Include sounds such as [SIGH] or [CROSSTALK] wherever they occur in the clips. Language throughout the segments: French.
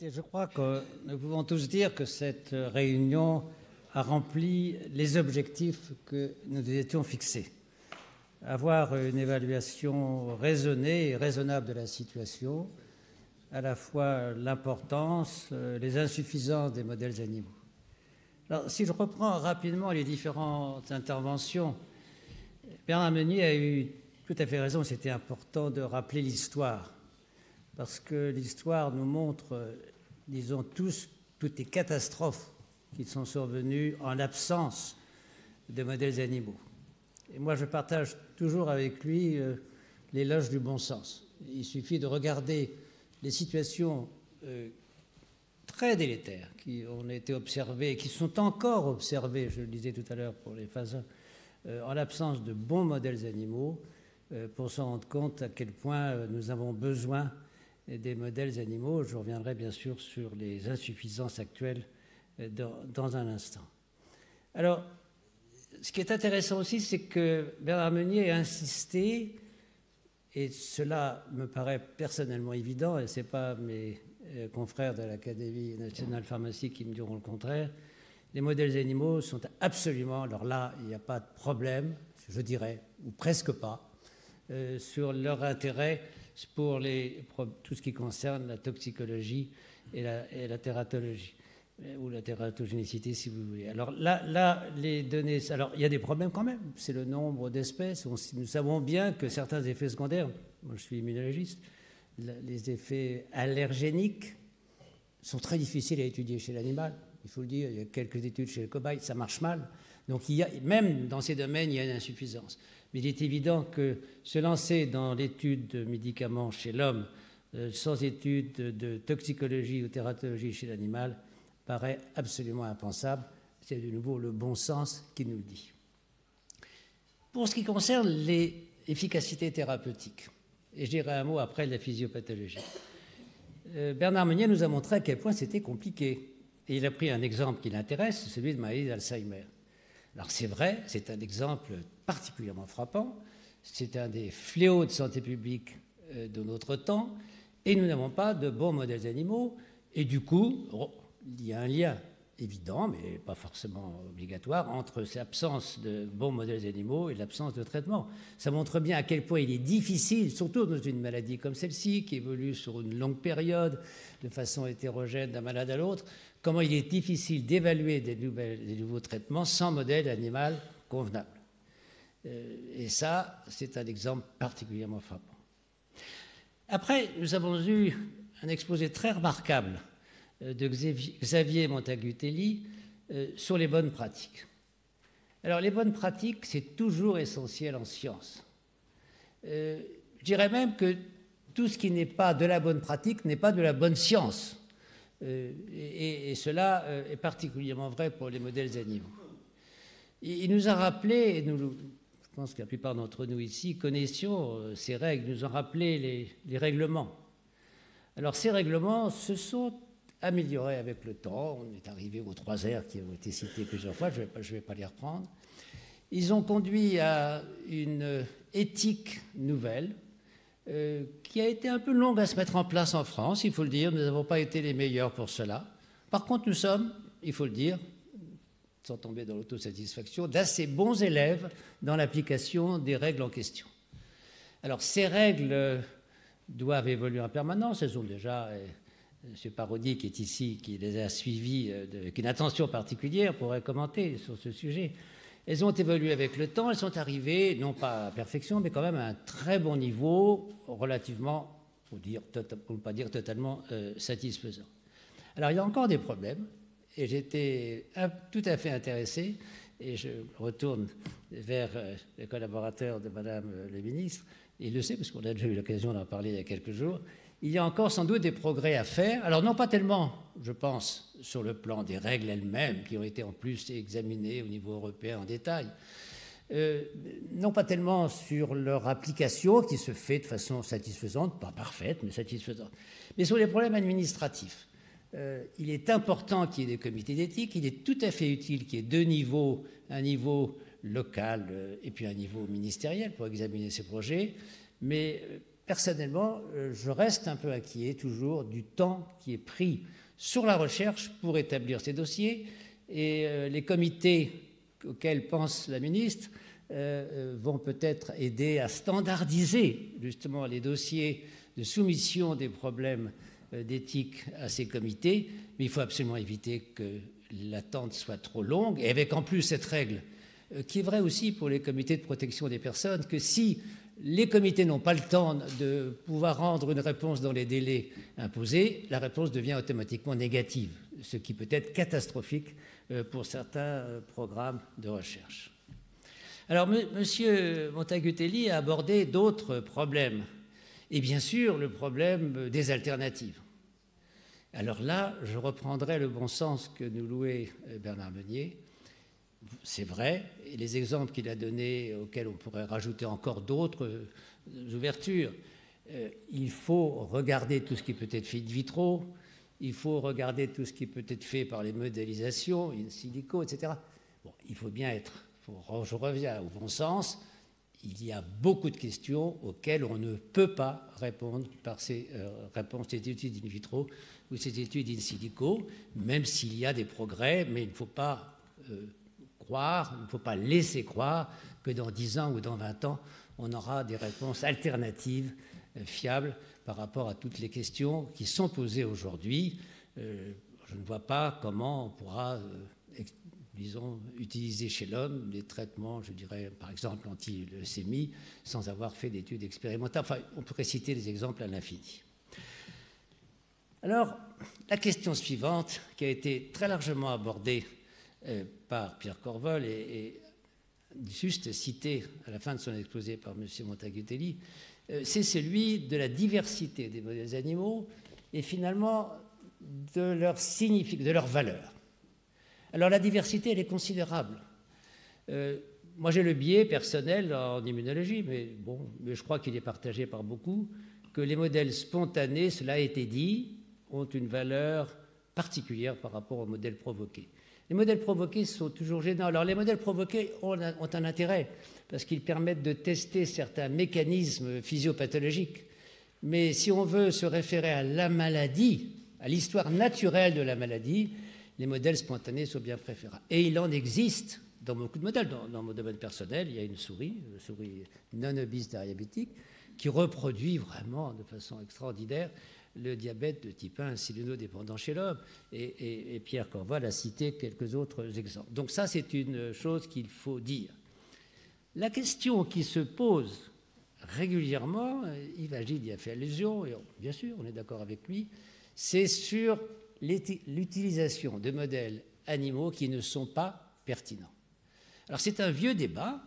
je crois que nous pouvons tous dire que cette réunion a rempli les objectifs que nous étions fixés. Avoir une évaluation raisonnée et raisonnable de la situation, à la fois l'importance, euh, les insuffisances des modèles animaux. Alors, si je reprends rapidement les différentes interventions, Bernard Meunier a eu tout à fait raison, c'était important de rappeler l'histoire, parce que l'histoire nous montre, disons tous, toutes les catastrophes qui sont survenues en l'absence de modèles animaux. Et moi, je partage toujours avec lui euh, l'éloge du bon sens. Il suffit de regarder les situations euh, très délétères qui ont été observées, qui sont encore observées, je le disais tout à l'heure pour les phases, euh, en l'absence de bons modèles animaux, euh, pour se rendre compte à quel point nous avons besoin des modèles animaux. Je reviendrai bien sûr sur les insuffisances actuelles dans, dans un instant. Alors, ce qui est intéressant aussi, c'est que Bernard Meunier a insisté et cela me paraît personnellement évident, et ce n'est pas mes euh, confrères de l'Académie nationale pharmacie qui me diront le contraire. Les modèles animaux sont absolument, alors là, il n'y a pas de problème, je dirais, ou presque pas, euh, sur leur intérêt pour tout ce qui concerne la toxicologie et la, et la tératologie ou la tératogénicité, si vous voulez. Alors là, là, les données. Alors, il y a des problèmes quand même. C'est le nombre d'espèces. Nous savons bien que certains effets secondaires, moi je suis immunologiste, les effets allergéniques sont très difficiles à étudier chez l'animal. Il faut le dire, il y a quelques études chez le cobaye, ça marche mal. Donc, il y a, même dans ces domaines, il y a une insuffisance. Mais il est évident que se lancer dans l'étude de médicaments chez l'homme, euh, sans étude de toxicologie ou tératologie chez l'animal, paraît absolument impensable. C'est de nouveau le bon sens qui nous le dit. Pour ce qui concerne l'efficacité thérapeutique, et je dirai un mot après la physiopathologie, euh, Bernard Meunier nous a montré à quel point c'était compliqué. Et il a pris un exemple qui l'intéresse, celui de maladie d'Alzheimer. Alors c'est vrai, c'est un exemple particulièrement frappant, c'est un des fléaux de santé publique euh, de notre temps, et nous n'avons pas de bons modèles animaux, et du coup, il y a un lien évident, mais pas forcément obligatoire, entre cette absence de bons modèles animaux et l'absence de traitement. Ça montre bien à quel point il est difficile, surtout dans une maladie comme celle-ci, qui évolue sur une longue période, de façon hétérogène d'un malade à l'autre, comment il est difficile d'évaluer des, nouveaux traitements sans modèle animal convenable. Euh, et ça, c'est un exemple particulièrement frappant. Après, nous avons eu un exposé très remarquable de Xavier Montagutelli euh, sur les bonnes pratiques. Alors les bonnes pratiques, c'est toujours essentiel en science. Euh, je dirais même que tout ce qui n'est pas de la bonne pratique n'est pas de la bonne science. et, cela est particulièrement vrai pour les modèles animaux. Il, nous a rappelé, et je pense que la plupart d'entre nous ici connaissions ces règles, nous ont rappelé les, les règlements. Alors ces règlements, ce sont amélioré avec le temps. On est arrivé aux trois R qui ont été cités plusieurs fois, je ne vais, pas les reprendre. Ils ont conduit à une éthique nouvelle euh, qui a été un peu longue à se mettre en place en France, il faut le dire. Nous n'avons pas été les meilleurs pour cela. Par contre, nous sommes, il faut le dire, sans tomber dans l'autosatisfaction, d'assez bons élèves dans l'application des règles en question. Alors, ces règles doivent évoluer en permanence. Elles ont déjà M. Parodi, qui est ici, qui les a suivis, euh, qui a une attention particulière, pourrait commenter sur ce sujet. Elles ont évolué avec le temps, elles sont arrivées, non pas à perfection, mais quand même à un très bon niveau, relativement, pour, ne pas dire totalement euh, satisfaisant. Alors il y a encore des problèmes, et j'étais tout à fait intéressé, et je retourne vers euh, les collaborateurs de Madame le ministre, il le sait parce qu'on a déjà eu l'occasion d'en parler il y a quelques jours, il y a encore sans doute des progrès à faire. Alors non pas tellement, je pense, sur le plan des règles elles-mêmes, qui ont été en plus examinées au niveau européen en détail, euh, non pas tellement sur leur application, qui se fait de façon satisfaisante, pas parfaite, mais satisfaisante, mais sur les problèmes administratifs. Euh, il est important qu'il y ait des comités d'éthique, il est tout à fait utile qu'il y ait deux niveaux, un niveau local euh, et puis un niveau ministériel pour examiner ces projets, mais personnellement, euh, je reste un peu inquiet toujours du temps qui est pris sur la recherche pour établir ces dossiers. Et euh, les comités auxquels pense la ministre euh, vont peut-être aider à standardiser justement les dossiers de soumission des problèmes d'éthique à ces comités. Mais il faut absolument éviter que l'attente soit trop longue. Et avec en plus cette règle qui est vraie aussi pour les comités de protection des personnes, que si les comités n'ont pas le temps de pouvoir rendre une réponse dans les délais imposés, la réponse devient automatiquement négative, ce qui peut être catastrophique euh, pour certains euh, programmes de recherche. Alors, M. Montagutelli a abordé d'autres problèmes, et bien sûr le problème des alternatives. Alors là, je reprendrai le bon sens que nous louait euh, Bernard Meunier c'est vrai, et les exemples qu'il a donnés, auxquels on pourrait rajouter encore d'autres euh, ouvertures, euh, il faut regarder tout ce qui peut être fait in vitro, il faut regarder tout ce qui peut être fait par les modélisations, in silico, etc. Bon, il faut bien être, je reviens au bon sens, il y a beaucoup de questions auxquelles on ne peut pas répondre par ces euh, réponses, ces études in vitro ou ces études in silico, même s'il y a des progrès, mais il ne faut pas il ne faut pas laisser croire que dans 10 ans ou dans 20 ans, on aura des réponses alternatives euh, fiables par rapport à toutes les questions qui sont posées aujourd'hui. Euh, je ne vois pas comment on pourra, euh, disons, utiliser chez l'homme des traitements, je dirais par exemple anti-leucémie, sans avoir fait d'études expérimentales. Enfin, on pourrait citer des exemples à l'infini. Alors, la question suivante, qui a été très largement abordée par Pierre Corvol et, juste cité à la fin de son exposé par M. Montagutelli, euh, c'est celui de la diversité des modèles animaux et finalement de leur de leur valeur. Alors la diversité, elle est considérable. Euh, moi, j'ai le biais personnel en immunologie, mais bon, mais je crois qu'il est partagé par beaucoup, que les modèles spontanés, cela a été dit, ont une valeur particulière par rapport aux modèles provoqués. Les modèles provoqués sont toujours gênants. Alors les modèles provoqués ont, un intérêt parce qu'ils permettent de tester certains mécanismes physiopathologiques. Mais si on veut se référer à la maladie, à l'histoire naturelle de la maladie, les modèles spontanés sont bien préférables. Et il en existe dans beaucoup de modèles. Dans, mon domaine personnel, il y a une souris, une souris non-obèse diabétique, qui reproduit vraiment de façon extraordinaire le diabète de type 1 insulino-dépendant chez l'homme. Et, Pierre Corval a cité quelques autres exemples. Donc ça, c'est une chose qu'il faut dire. La question qui se pose régulièrement, Yves Agile y a fait allusion, et bien sûr, on est d'accord avec lui, c'est sur l'utilisation de modèles animaux qui ne sont pas pertinents. Alors c'est un vieux débat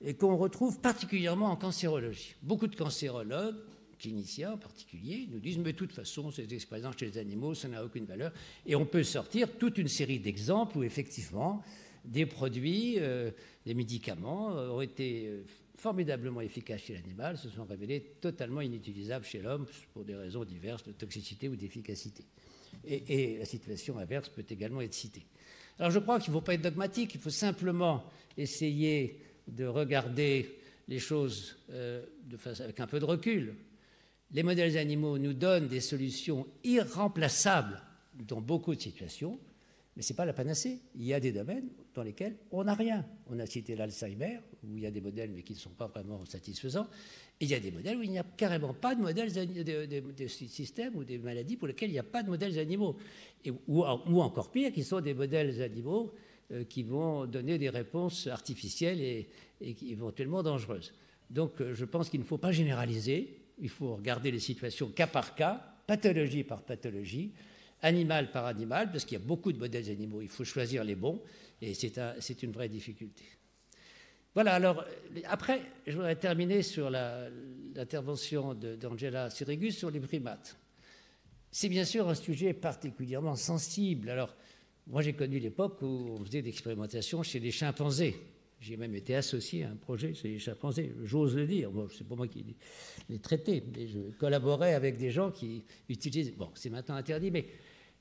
et qu'on retrouve particulièrement en cancérologie. Beaucoup de cancérologues cliniciens en particulier, nous disent, mais de toute façon, ces expériences chez les animaux, ça n'a aucune valeur. Et on peut sortir toute une série d'exemples où effectivement, des produits, euh, des médicaments euh, ont été euh, formidablement efficaces chez l'animal, se sont révélés totalement inutilisables chez l'homme pour des raisons diverses de toxicité ou d'efficacité. Et, la situation inverse peut également être citée. Alors je crois qu'il ne faut pas être dogmatique, il faut simplement essayer de regarder les choses face, avec un peu de recul les modèles animaux nous donnent des solutions irremplaçables dans beaucoup de situations, mais ce n'est pas la panacée. Il y a des domaines dans lesquels on n'a rien. On a cité l'Alzheimer, où il y a des modèles mais qui ne sont pas vraiment satisfaisants. Et il y a des modèles où il n'y a carrément pas de modèles de, systèmes ou des maladies pour lesquels il n'y a pas de modèles animaux. Ou, encore pire, qui sont des modèles animaux euh, qui vont donner des réponses artificielles et, et éventuellement dangereuses. Donc euh, je pense qu'il ne faut pas généraliser il faut regarder les situations cas par cas, pathologie par pathologie, animal par animal, parce qu'il y a beaucoup de modèles animaux, il faut choisir les bons, et c'est une vraie difficulté. Voilà, alors après, je voudrais terminer sur l'intervention d'Angela Sirigus sur les primates. C'est bien sûr un sujet particulièrement sensible. Alors, moi j'ai connu l'époque où on faisait des expérimentations chez les chimpanzés. J'ai même été associé à un projet chez les chimpanzés, j'ose le dire. Bon, c'est pas moi qui les traitais, mais je collaborais avec des gens qui utilisent. Bon, c'est maintenant interdit, mais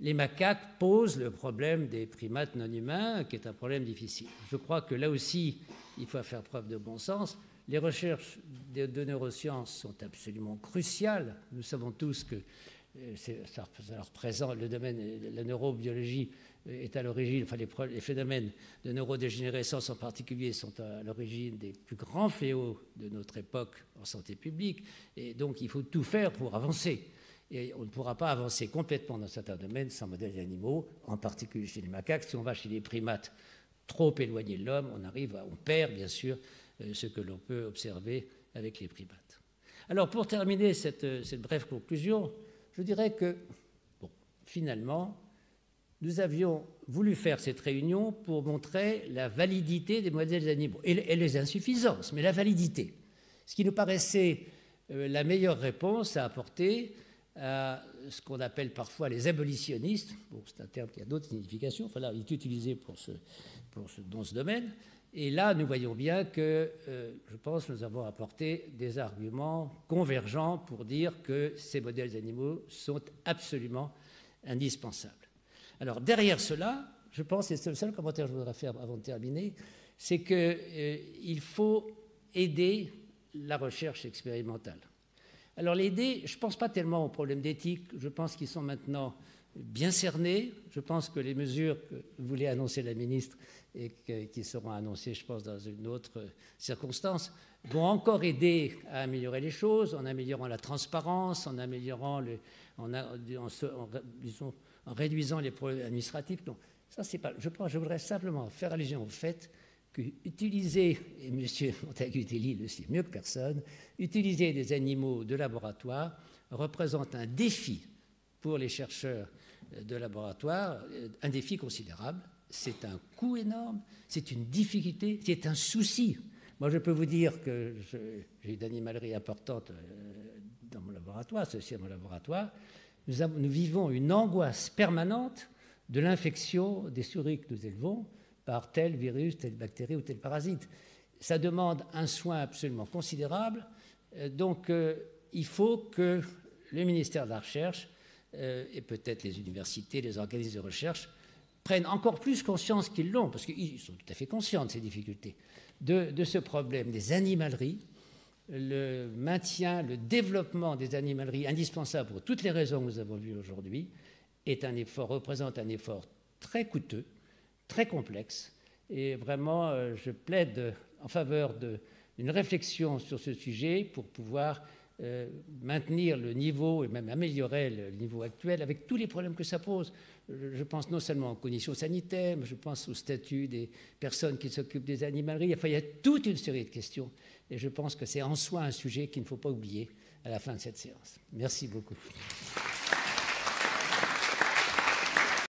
les macaques posent le problème des primates non humains, qui est un problème difficile. Je crois que là aussi, il faut faire preuve de bon sens. les recherches de, neurosciences sont absolument cruciales. Nous savons tous que ça, représente le domaine, la neurobiologie est à l'origine, enfin les, phénomènes de neurodégénérescence en particulier sont à l'origine des plus grands fléaux de notre époque en santé publique, et donc il faut tout faire pour avancer. Et on ne pourra pas avancer complètement dans certains domaines sans modèles animaux, en particulier chez les macaques. Si on va chez les primates trop éloignés de l'homme, on perd bien sûr euh, ce que l'on peut observer avec les primates. Alors pour terminer cette brève conclusion, je dirais que finalement, nous avions voulu faire cette réunion pour montrer la validité des modèles animaux et les insuffisances, mais la validité. Ce qui nous paraissait euh, la meilleure réponse à apporter à ce qu'on appelle parfois les abolitionnistes. C'est un terme qui a d'autres significations, il est utilisé dans ce domaine. Et là, nous voyons bien que, euh, je pense, nous avons apporté des arguments convergents pour dire que ces modèles animaux sont absolument indispensables. Alors, derrière cela, je pense, et c'est le seul commentaire que je voudrais faire avant de terminer, c'est qu'il euh, faut aider la recherche expérimentale. Alors l'aider, je ne pense pas tellement aux problèmes d'éthique, je pense qu'ils sont maintenant bien cernés. Je pense que les mesures que voulait annoncer la ministre et qui seront annoncées, je pense, dans une autre circonstance, vont encore aider à améliorer les choses, en améliorant la transparence, en améliorant le, en, réduisant les problèmes administratifs. Donc, ça, c'est pas. Je, voudrais simplement faire allusion au fait qu'utiliser, et M. [LAUGHS] Montagu-Telly le sait mieux que personne, utiliser des animaux de laboratoire représente un défi pour les chercheurs de laboratoire, un défi considérable. C'est un coût énorme, c'est une difficulté, c'est un souci. Moi, je peux vous dire que j'ai une animalerie importante euh, dans mon laboratoire, ceci à mon laboratoire. Nous, nous vivons une angoisse permanente de l'infection des souris que nous élevons par tel virus, telle bactérie ou tel parasite. Ça demande un soin absolument considérable. Euh, donc, euh, il faut que le ministère de la Recherche euh, et peut-être les universités, les organismes de recherche prennent encore plus conscience qu'ils l'ont, parce qu'ils sont tout à fait conscients de ces difficultés, de, de, ce problème des animaleries, le maintien, le développement des animaleries indispensables pour toutes les raisons que nous avons vues aujourd'hui, est un effort, représente un effort très coûteux, très complexe. Et vraiment, euh, je plaide en faveur d'une réflexion sur ce sujet pour pouvoir euh, maintenir le niveau et même améliorer le niveau actuel avec tous les problèmes que ça pose. Je pense non seulement aux conditions sanitaires, mais je pense au statut des personnes qui s'occupent des animaleries. Enfin, il y a toute une série de questions. Et je pense que c'est en soi un sujet qu'il ne faut pas oublier à la fin de cette séance. Merci beaucoup.